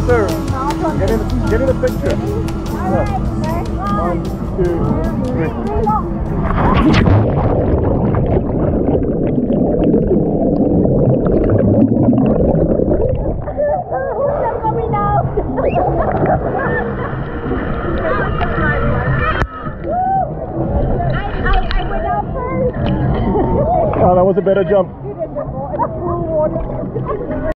Closer. Get in, get in a picture. One, two, three. Oh, that was a better jump.